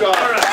God.